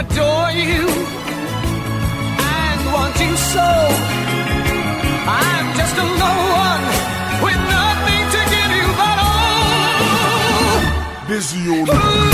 adore you and want you so. I'm just a no one with nothing to give you but all. Busy on